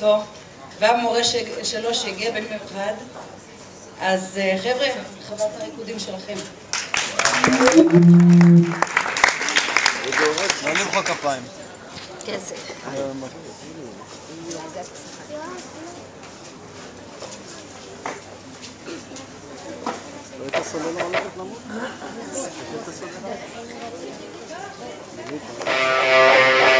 איתו, והמורה ש... שלו שהגיע במיוחד. אז אה, חבר'ה, חוות הריקודים שלכם. לא למחוא כפיים. כסף. Oh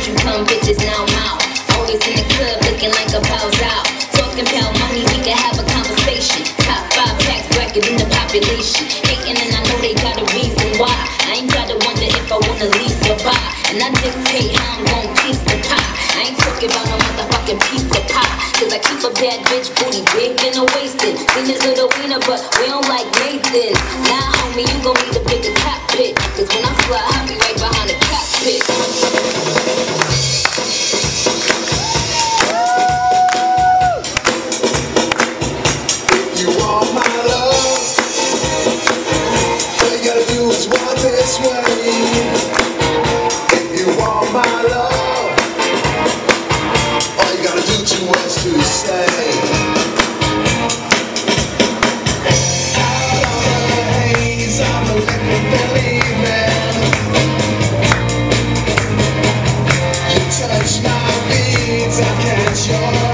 You come bitches now out. Always in the club looking like a bows out. Talking pal money, we can have a conversation. Top five tax bracket in the population. Hating and I know they got a reason why. I ain't gotta wonder if I wanna leave or buy. And I dictate how I'm gonna piece the pie. I ain't talking about no motherfucking pizza pie. Cause I keep a bad bitch booty big and a wasted. We just little wiener, but we don't like Nathan. Now, nah, homie, you gon' need a bigger cockpit. Cause when I fly, I'll be right behind the cockpit. sure.